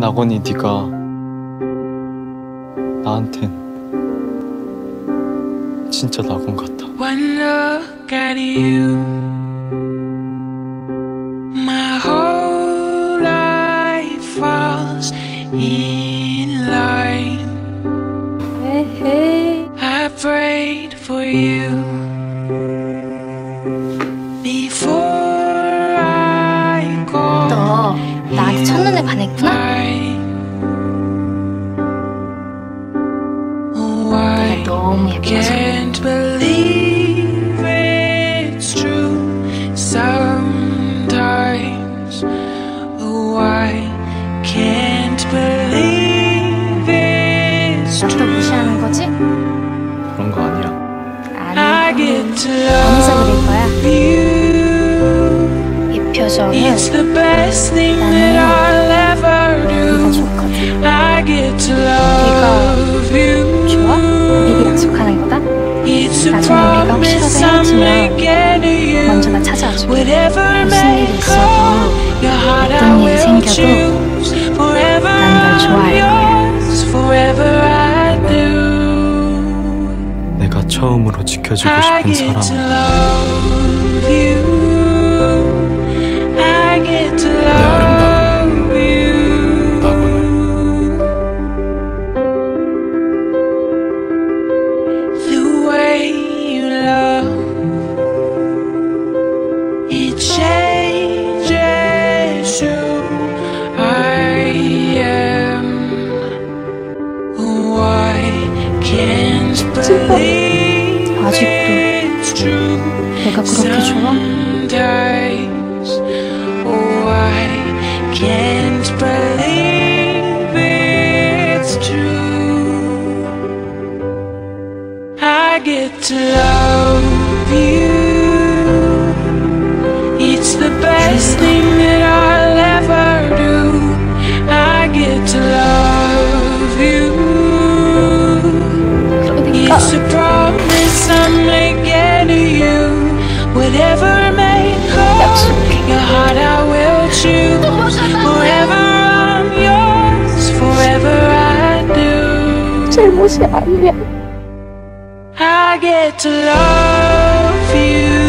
낙원이 네가 나한텐 진짜 낙원 같아. One look at you, my whole life falls in line. I prayed for you 나한테 첫눈에 반했구나? Oh, I 너무 예뻐서 can't believe it's true. Sometimes, oh, I can't believe it's 나 또 true. 무시하는 거지? 그런 거 아니야. I 아니 get to 어디서 그릴 love 거야? you. 이 표정은 It's the best thing that I'll ever 네가 do. I get to love you. 좋아? 미리 약속하는 거다? 나중에 우리가 혹시라도 헤어지면 먼저. 나 Whatever 무슨 일이 있어도 어떤 일이 생겨도 난널 좋아할 거야. 내가 처음으로 지켜주고 싶은 사람. It changes who I am. Can't believe it's true. Can't believe it's true. I get to love. I get to love you.